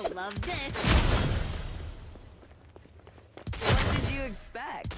I love this. What did you expect?